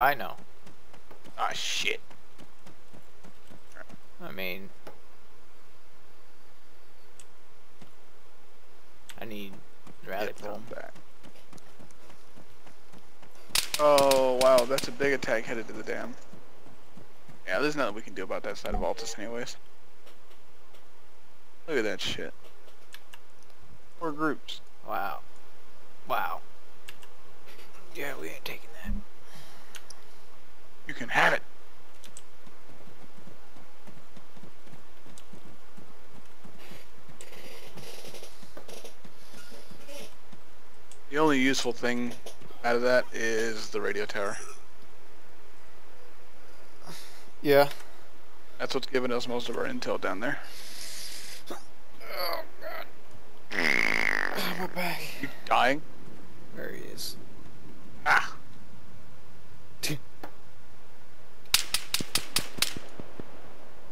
I know. Ah, shit. I mean, I need rally Get pull. them back. Oh, wow, that's a big attack headed to the dam. Yeah, there's nothing we can do about that side of Altis anyways. Look at that shit. Four groups. Wow. Wow. Yeah, we ain't taking that. You can have it. The only useful thing out of that is the radio tower. Yeah. That's what's giving us most of our intel down there. Oh god. We're back. You dying? There he is. Ah!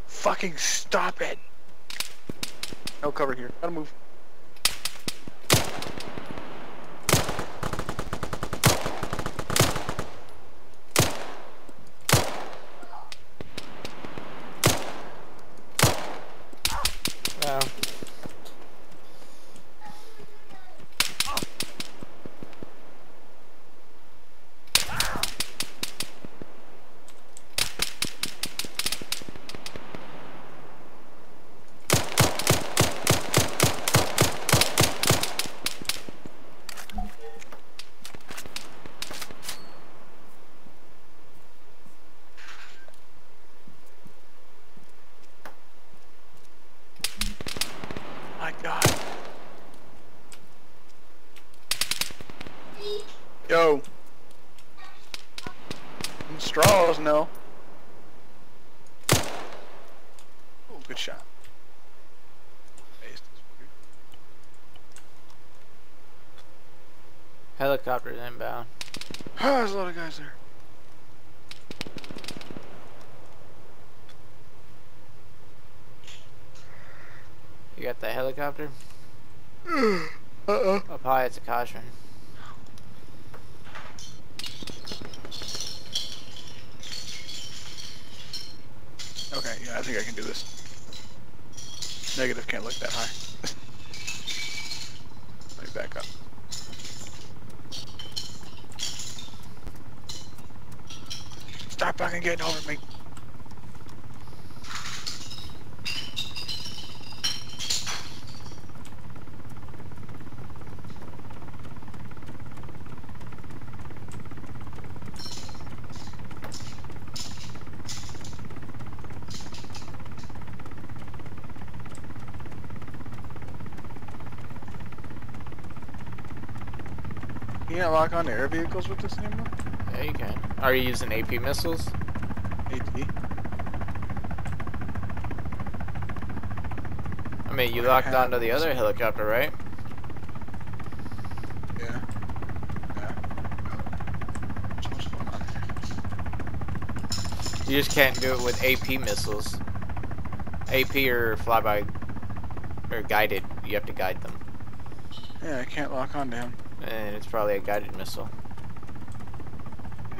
Fucking stop it! No cover here. Gotta move. Wow. My god. Yo. Some straws, no. Oh, good shot. Helicopters inbound. There's a lot of guys there. You got the helicopter? Uh-oh. Up high, it's a Caution. Okay, yeah, I think I can do this. Negative can't look that high. Let me back up. Stop fucking getting over me. You can't lock on air vehicles with this anymore? Yeah, you can. Are you using AP missiles? AP? I mean, you locked onto the other helicopter, right? Yeah. Yeah. So much fun on here. You just can't do it with AP missiles. AP or flyby or guided. You have to guide them, Yeah, I can't lock on to him. And it's probably a guided missile.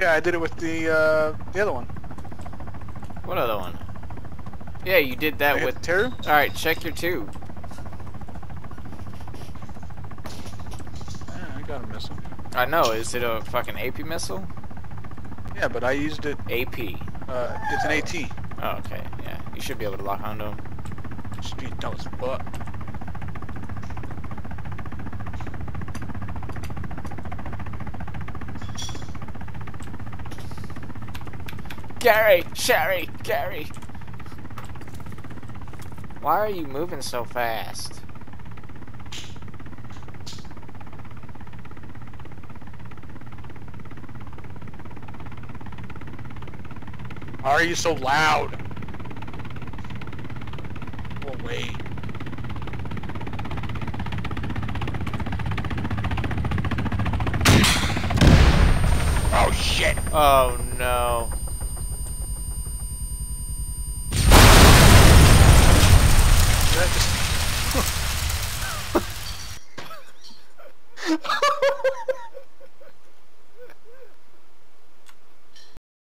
Yeah, I did it with the uh, the other one. What other one? Yeah, you did that hit with. the Teru? All right, check your two. Yeah, I got a missile. I know. Is it a fucking AP missile? Yeah, but I used it. AP. Uh, it's an AT. Oh, okay. Yeah, you should be able to lock onto them. Should be dumb as fuck. Gary, Sherry, Gary. Why are you moving so fast? Why are you so loud? Go away. Oh shit! Oh no. That just-